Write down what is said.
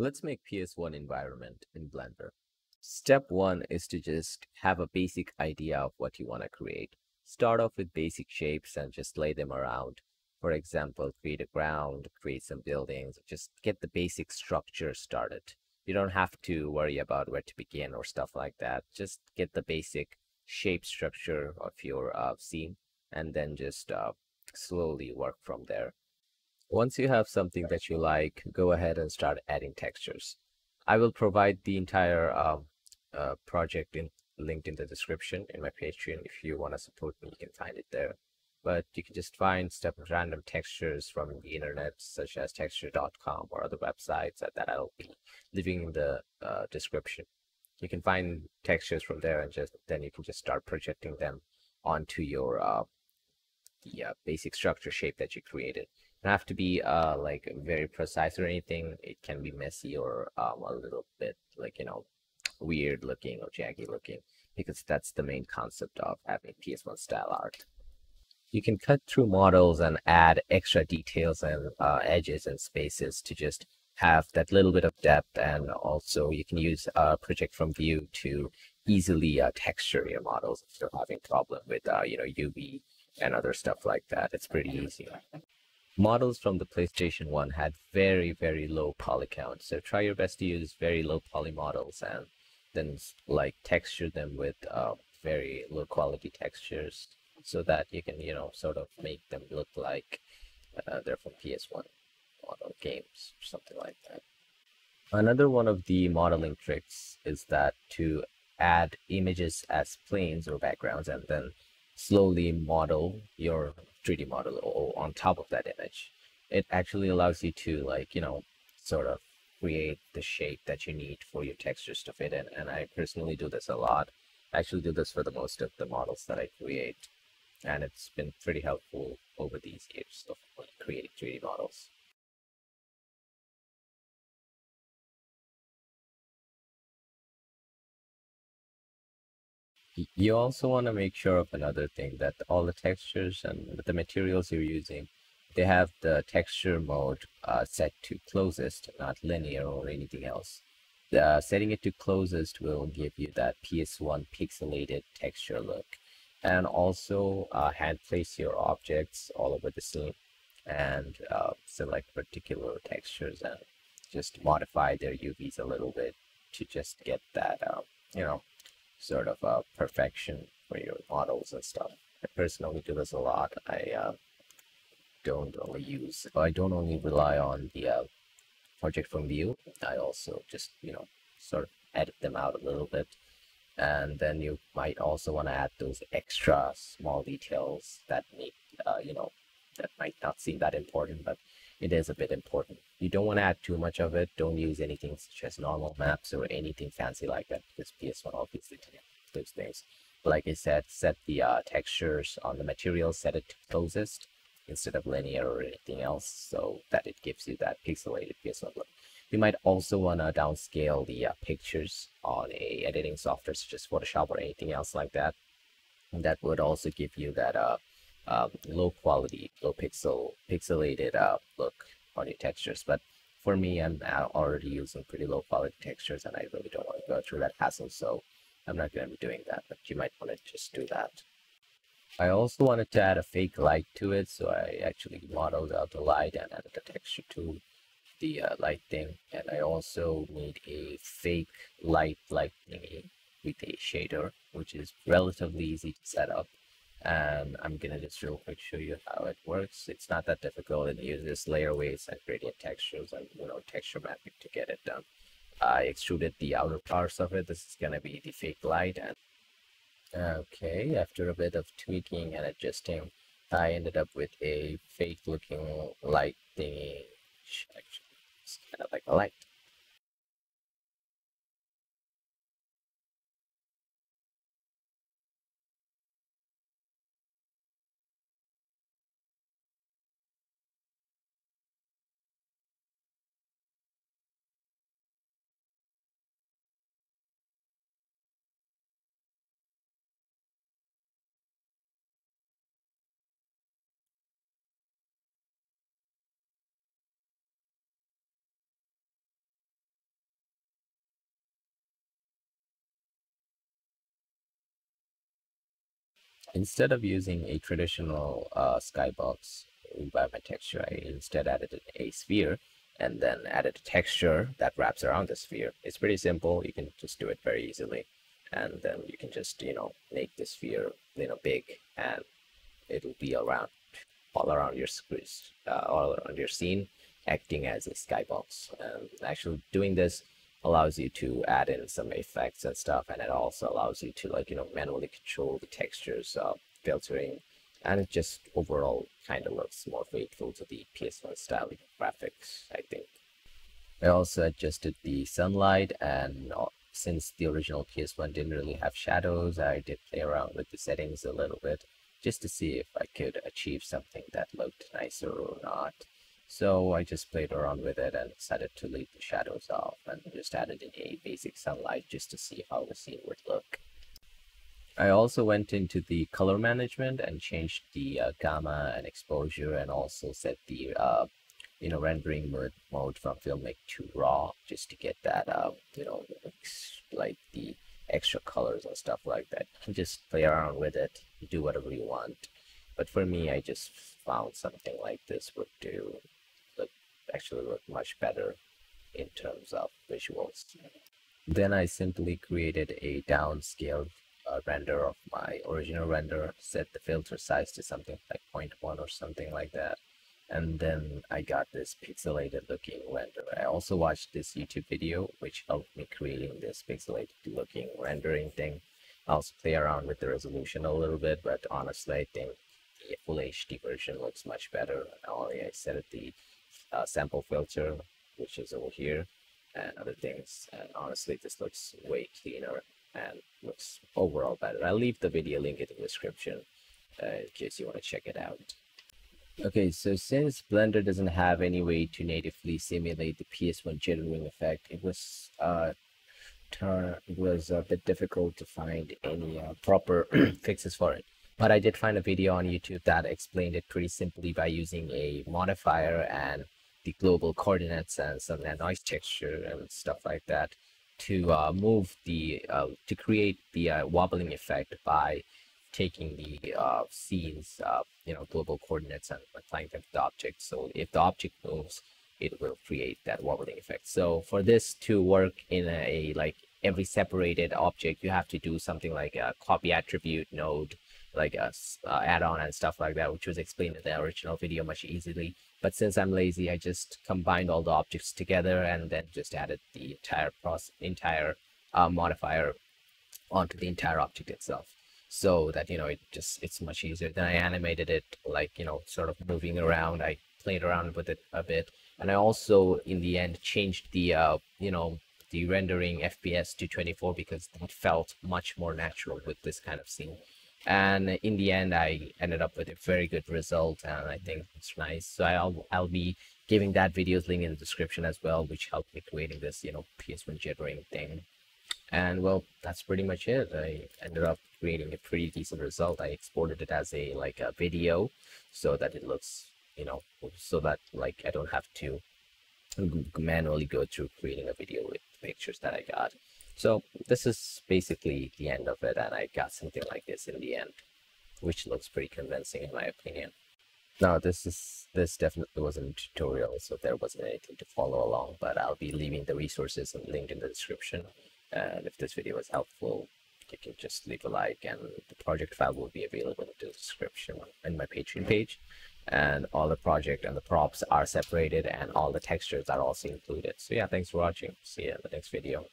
Let's make PS1 environment in Blender. Step one is to just have a basic idea of what you want to create. Start off with basic shapes and just lay them around. For example, create a ground, create some buildings, just get the basic structure started. You don't have to worry about where to begin or stuff like that. Just get the basic shape structure of your uh, scene and then just uh, slowly work from there. Once you have something that you like, go ahead and start adding textures. I will provide the entire um, uh, project in, linked in the description in my Patreon. If you want to support me, you can find it there. But you can just find stuff random textures from the internet, such as texture.com or other websites that I'll be leaving in the uh, description. You can find textures from there and just then you can just start projecting them onto your uh, the uh, basic structure shape that you created don't have to be uh like very precise or anything. It can be messy or um, a little bit like you know weird looking or jaggy looking because that's the main concept of having ps1 style art. You can cut through models and add extra details and uh, edges and spaces to just have that little bit of depth and also you can use uh, project from view to easily uh, texture your models if you're having problem with uh, you know uv and other stuff like that. It's pretty easy models from the PlayStation 1 had very, very low poly count. So try your best to use very low poly models and then like texture them with uh, very low quality textures so that you can, you know, sort of make them look like uh, they're from PS1 model games or something like that. Another one of the modeling tricks is that to add images as planes or backgrounds and then slowly model your 3D model on top of that image. It actually allows you to like, you know, sort of create the shape that you need for your textures to fit in. And I personally do this a lot. I actually do this for the most of the models that I create. And it's been pretty helpful over these years of creating 3D models. You also want to make sure of another thing that all the textures and the materials you're using they have the texture mode uh, set to closest not linear or anything else. The, setting it to closest will give you that ps1 pixelated texture look. And also uh, hand place your objects all over the scene and uh, select particular textures and just modify their UVs a little bit to just get that uh, you know sort of uh, perfection for your models and stuff. I personally do this a lot. I uh, don't only use, I don't only rely on the uh, project from view. I also just, you know, sort of edit them out a little bit. And then you might also want to add those extra small details that make, uh, you know, that might not seem that important, but it is a bit important. You don't want to add too much of it. Don't use anything such as normal maps or anything fancy like that because PS1 obviously those things. Like I said, set the uh, textures on the material, set it to closest instead of linear or anything else so that it gives you that pixelated PS1 look. You might also want to downscale the uh, pictures on a editing software such as Photoshop or anything else like that. And that would also give you that uh, um, low quality, low pixel, pixelated uh, look your textures. But for me, I'm already using pretty low quality textures and I really don't want to go through that hassle. So I'm not going to be doing that, but you might want to just do that. I also wanted to add a fake light to it. So I actually modeled out the light and added the texture to the uh, light thing. And I also need a fake light light thingy with a shader, which is relatively easy to set up and I'm gonna just real quick show you how it works. It's not that difficult. It uses layer weights and gradient textures and you know texture mapping to get it done. I extruded the outer parts of it. This is gonna be the fake light and okay, after a bit of tweaking and adjusting, I ended up with a fake looking light thingy. Actually, it's kind of like a light. Instead of using a traditional uh, skybox environment texture, I instead added a sphere and then added a texture that wraps around the sphere. It's pretty simple. You can just do it very easily. And then you can just, you know, make the sphere, you know, big and it'll be around, all around your uh, all around your scene, acting as a skybox. And actually doing this allows you to add in some effects and stuff and it also allows you to like you know manually control the textures uh, filtering and it just overall kind of looks more faithful to the ps1 style graphics i think. I also adjusted the sunlight and uh, since the original ps1 didn't really have shadows i did play around with the settings a little bit just to see if i could achieve something that looked nicer or not so I just played around with it and decided to leave the shadows off and just added in a basic sunlight just to see how the scene would look. I also went into the color management and changed the uh, gamma and exposure and also set the uh, you know rendering mode, mode from filmic to raw just to get that uh, you know like the extra colors and stuff like that. Just play around with it, do whatever you want. But for me, I just found something like this would do actually look much better in terms of visuals. Then I simply created a downscaled uh, render of my original render, set the filter size to something like 0.1 or something like that. And then I got this pixelated looking render. I also watched this YouTube video, which helped me creating this pixelated looking rendering thing. I also play around with the resolution a little bit, but honestly, I think the full HD version looks much better. Only I set it the uh, sample filter, which is over here, and other things. And honestly, this looks way cleaner and looks overall better. I'll leave the video link in the description uh, in case you want to check it out. Okay, so since Blender doesn't have any way to natively simulate the PS1 jittering effect, it was uh, it was a bit difficult to find any uh, proper fixes for it. But I did find a video on YouTube that explained it pretty simply by using a modifier and the global coordinates and some noise texture and stuff like that to uh, move the uh, to create the uh, wobbling effect by taking the uh, scenes uh, you know global coordinates and applying them to the object. So if the object moves it will create that wobbling effect. So for this to work in a, a like every separated object you have to do something like a copy attribute node like a uh, add-on and stuff like that, which was explained in the original video much easily. But since I'm lazy, I just combined all the objects together and then just added the entire process, entire uh, modifier onto the entire object itself. So that, you know, it just, it's much easier. Then I animated it like, you know, sort of moving around. I played around with it a bit. And I also, in the end, changed the, uh, you know, the rendering FPS to 24 because that felt much more natural with this kind of scene and in the end i ended up with a very good result and i think it's nice. So i'll i'll be giving that video's link in the description as well which helped me creating this you know ps1 jittering thing. And well that's pretty much it. I ended up creating a pretty decent result. I exported it as a like a video so that it looks you know so that like i don't have to manually go through creating a video with pictures that i got so this is basically the end of it and I got something like this in the end, which looks pretty convincing in my opinion. Now this is this definitely wasn't a tutorial, so there wasn't anything to follow along, but I'll be leaving the resources and linked in the description. And if this video was helpful, you can just leave a like and the project file will be available in the description in my Patreon page. And all the project and the props are separated and all the textures are also included. So yeah, thanks for watching. See you in the next video.